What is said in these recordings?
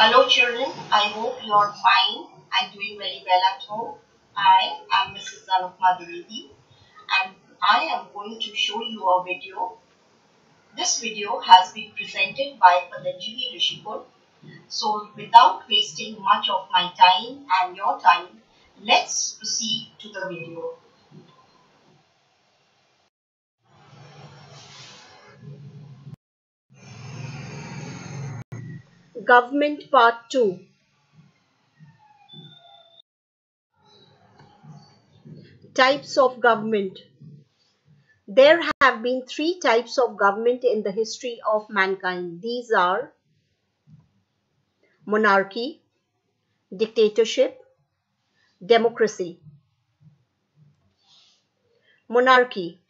Hello children, I hope you are fine and doing very well at home. I am Mrs. Anupma Dwivedi and I am going to show you a video. This video has been presented by Patanjali Rishikul. So without wasting much of my time and your time, let's proceed to the video. Government Part 2 Types of Government There have been three types of government in the history of mankind. These are monarchy, dictatorship, democracy. Monarchy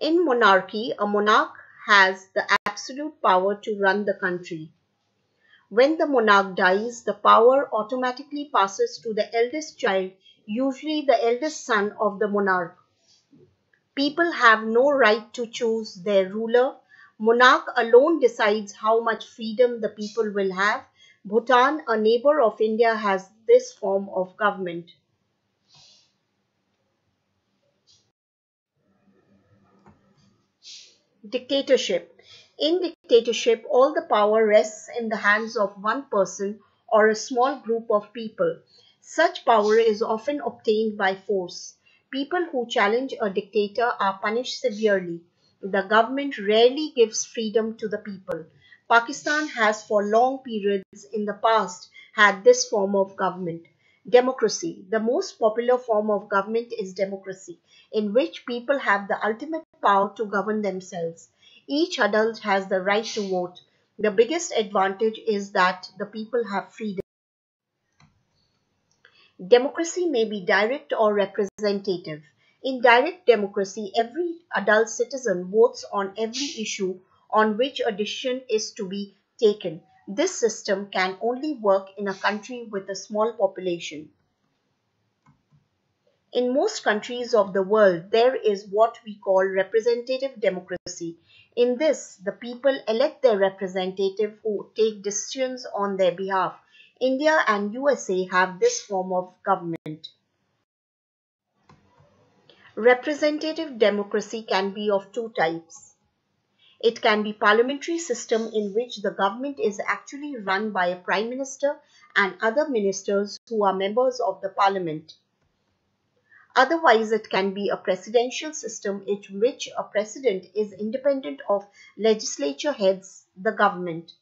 In monarchy, a monarch has the absolute power to run the country. When the monarch dies, the power automatically passes to the eldest child, usually the eldest son of the monarch. People have no right to choose their ruler. Monarch alone decides how much freedom the people will have. Bhutan, a neighbor of India, has this form of government. Dictatorship in dictatorship, all the power rests in the hands of one person or a small group of people. Such power is often obtained by force. People who challenge a dictator are punished severely. The government rarely gives freedom to the people. Pakistan has for long periods in the past had this form of government. Democracy. The most popular form of government is democracy, in which people have the ultimate power to govern themselves. Each adult has the right to vote. The biggest advantage is that the people have freedom. Democracy may be direct or representative. In direct democracy, every adult citizen votes on every issue on which a decision is to be taken. This system can only work in a country with a small population. In most countries of the world, there is what we call representative democracy. In this, the people elect their representative who take decisions on their behalf. India and USA have this form of government. Representative democracy can be of two types. It can be parliamentary system in which the government is actually run by a prime minister and other ministers who are members of the parliament. Otherwise, it can be a presidential system in which a president is independent of legislature heads the government.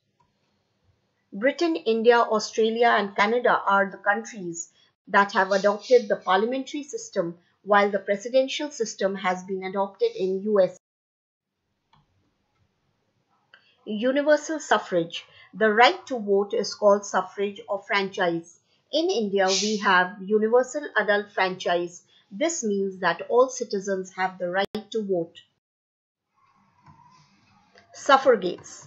Britain, India, Australia and Canada are the countries that have adopted the parliamentary system while the presidential system has been adopted in US. Universal suffrage. The right to vote is called suffrage or franchise. In India, we have universal adult franchise this means that all citizens have the right to vote. Suffragettes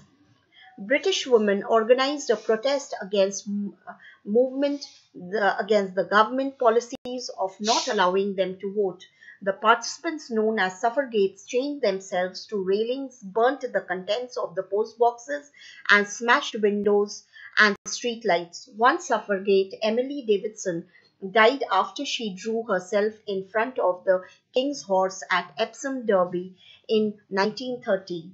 British women organized a protest against uh, movement the, against the government policies of not allowing them to vote. The participants known as suffragettes chained themselves to railings, burnt the contents of the post boxes and smashed windows and street lights. One suffragette, Emily Davison, died after she drew herself in front of the king's horse at Epsom Derby in 1930.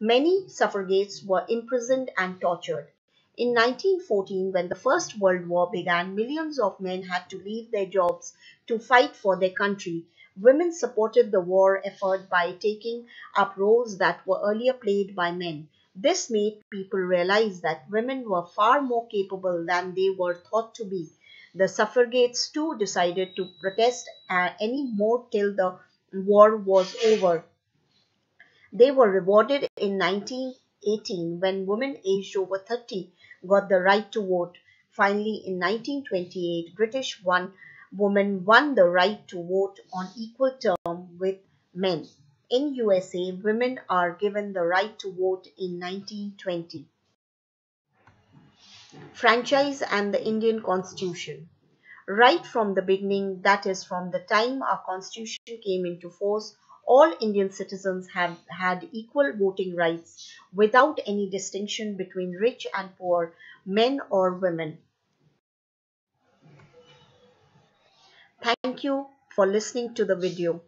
Many suffragettes were imprisoned and tortured. In 1914, when the First World War began, millions of men had to leave their jobs to fight for their country. Women supported the war effort by taking up roles that were earlier played by men. This made people realize that women were far more capable than they were thought to be. The suffragettes too decided to protest uh, any more till the war was over. They were rewarded in 1918 when women aged over 30 got the right to vote. Finally, in 1928, British one women won the right to vote on equal term with men. In USA, women are given the right to vote in 1920 franchise and the Indian constitution. Right from the beginning, that is from the time our constitution came into force, all Indian citizens have had equal voting rights without any distinction between rich and poor, men or women. Thank you for listening to the video.